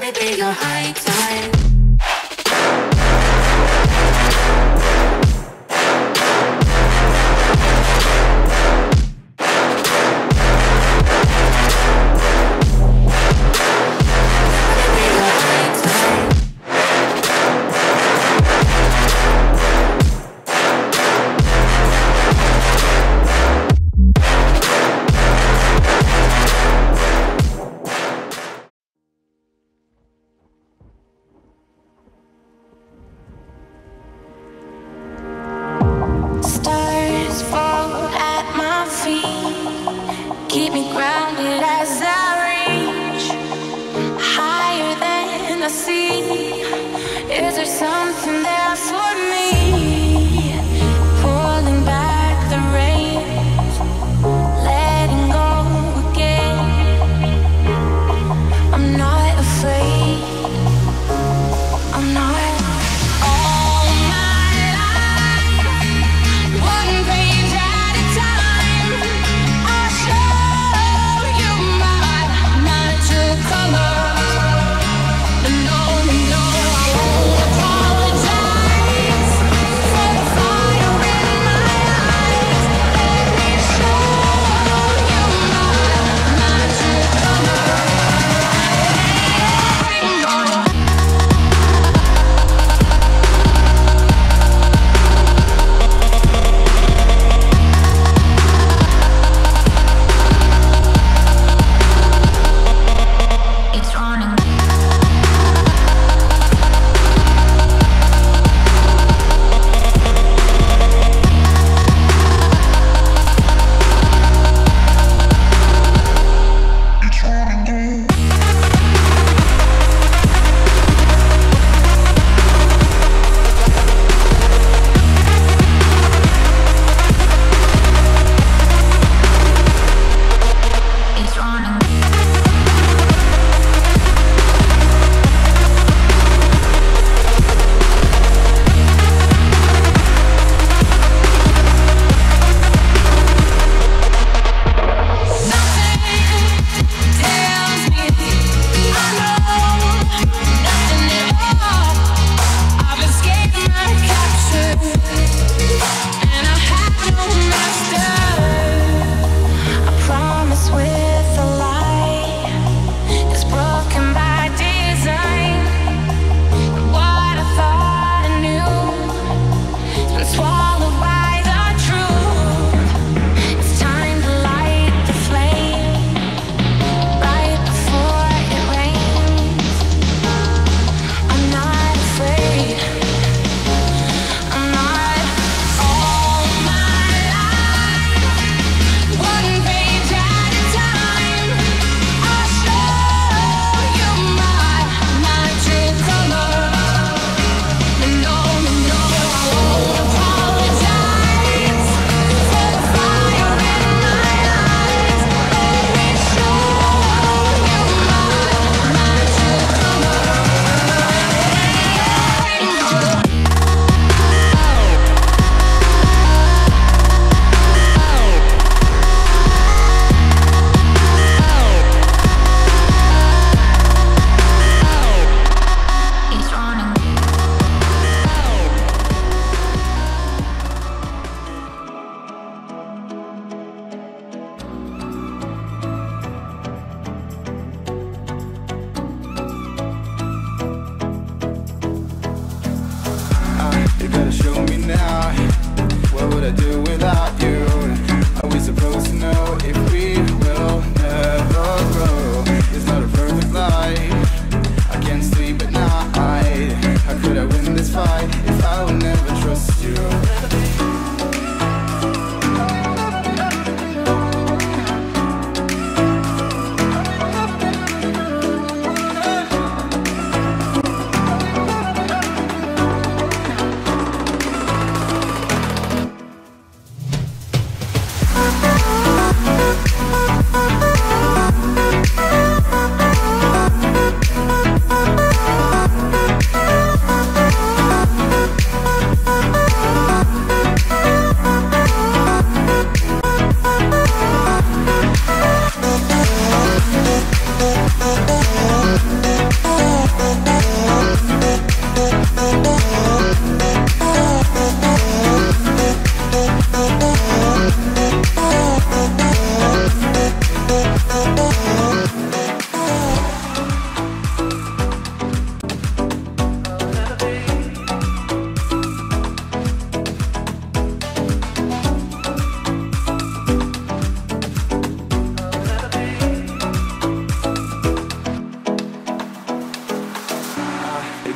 Let me be your high tide.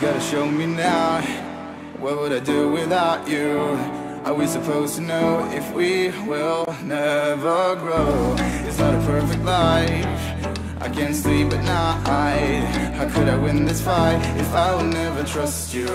Gotta show me now. What would I do without you? Are we supposed to know if we will never grow? It's not a perfect life. I can't sleep at night. How could I win this fight if I will never trust you?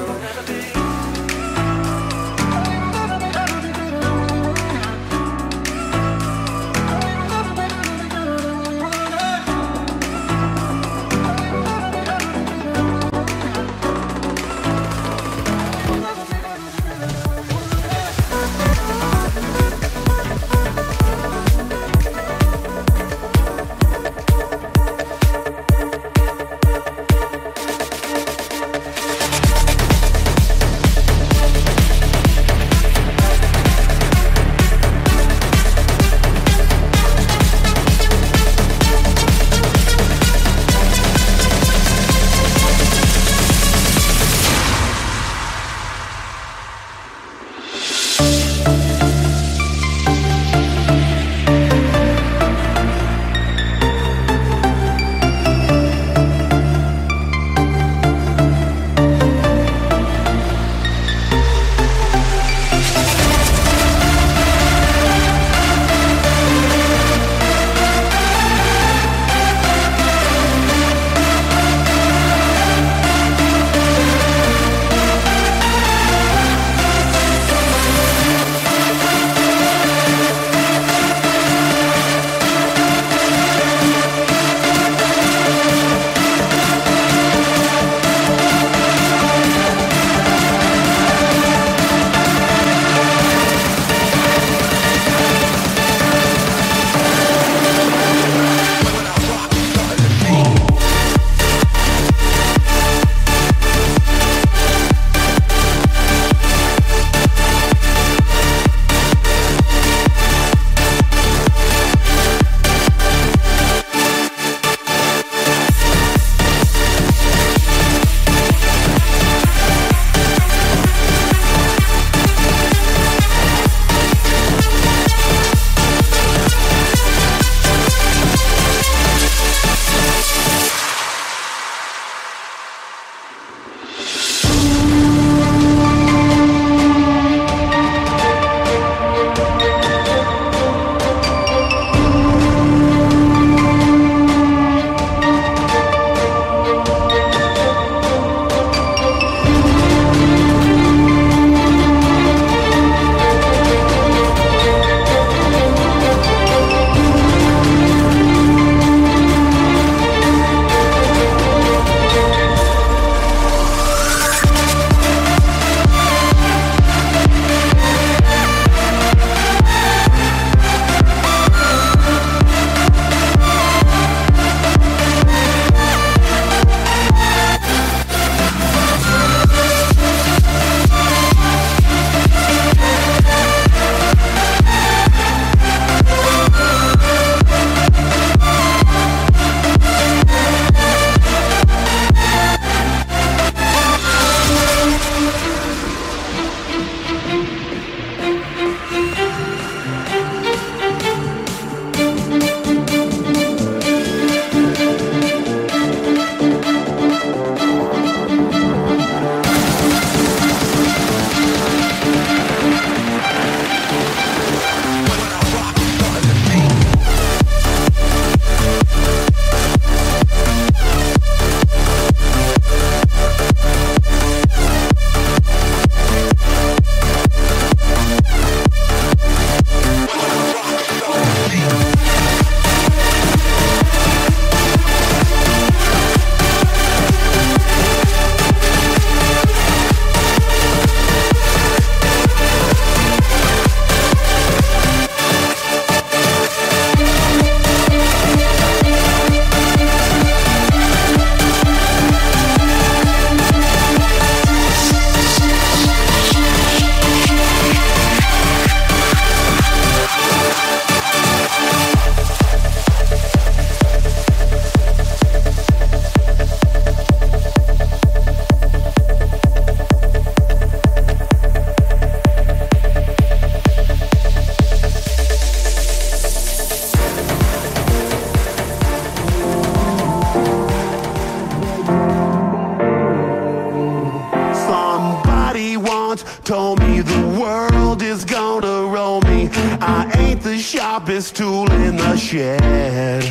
Me the world is gonna roll me. I ain't the sharpest tool in the shed.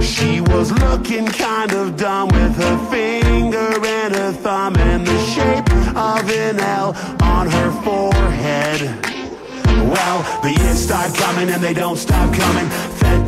She was looking kind of dumb with her finger and her thumb in the shape of an L on her forehead. Well, the years start coming and they don't stop coming.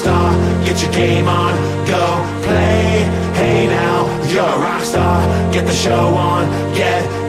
All-star. Get your game on, go play. Hey now, you're a rock star. Get the show on, get